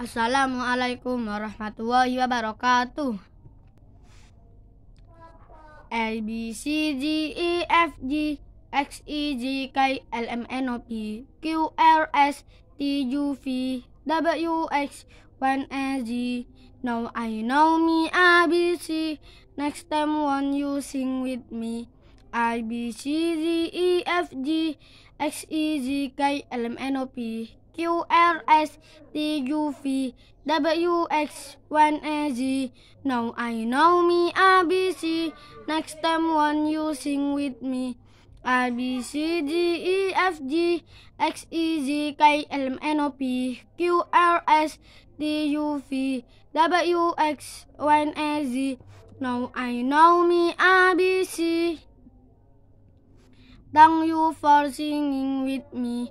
Assalamualaikum warahmatullahi wabarakatuh. A B C D E F G X E G K L M N O P Q R S T U V W X Y Z. Now I know me A B C. Next time when you sing with me. I B C D E F G X E G K L M N O P Q R S T U V W X Y and Z. Now I know me A B C. Next time when you sing with me. A B C D E F G X E Z K L M N O P Q R S T U V W X Y and Z. Now I know me A B C. Thank you for singing with me.